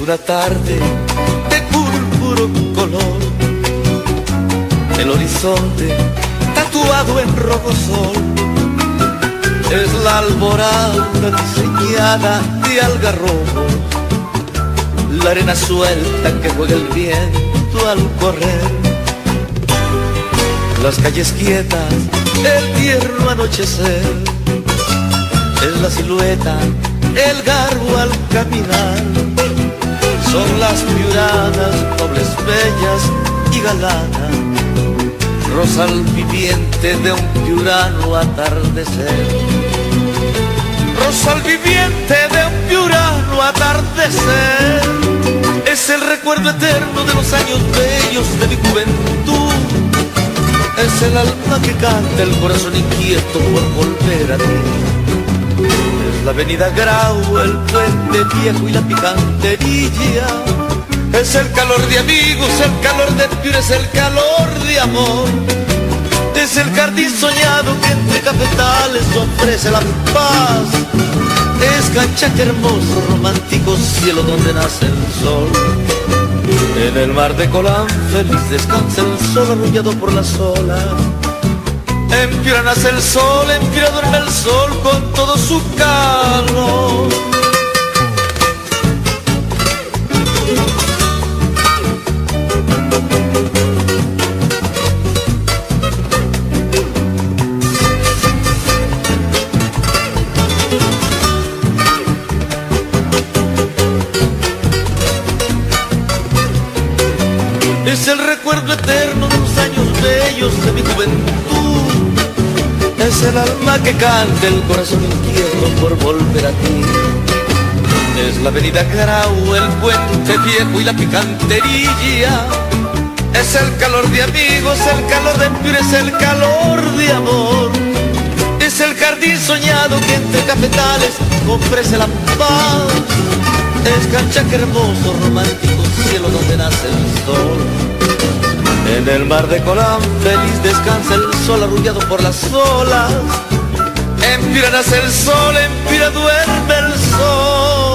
una tarde de púrpuro color, el horizonte tatuado en rojo sol, es la alborada diseñada de algarrobo, la arena suelta que juega el viento al correr, las calles quietas, el tierno anochecer, es la silueta, el garbo al caminar son las piuranas, nobles, bellas y galanas, rosa al viviente de un piurano atardecer. Rosa al viviente de un piurano atardecer, es el recuerdo eterno de los años bellos de mi juventud. Es el alma que canta, el corazón inquieto por volver a ti la avenida Grau, el puente viejo y la picantería. Es el calor de amigos, el calor de Piura, es el calor de amor. Es el jardín soñado que entre cafetales ofrece la paz. Es canchaque hermoso, romántico cielo donde nace el sol. En el mar de Colán feliz descansa el sol arrullado por las olas en Piura nace el sol, en Piura duerme el sol con todo su calor. Recuerdo eterno de los años bellos de mi juventud. Es el alma que canta, el corazón inquieto por volver a ti. Es la avenida Grau, el puente viejo y la picantería. Es el calor de amigos, el calor de Piura, es el calor de amor. Es el jardín soñado que entre cafetales ofrece la paz. Es cancha que hermoso, romántico cielo donde nace el sol. En el mar de Colán feliz descansa el sol arrullado por las olas. En Pira nace el sol, en Pira duerme el sol.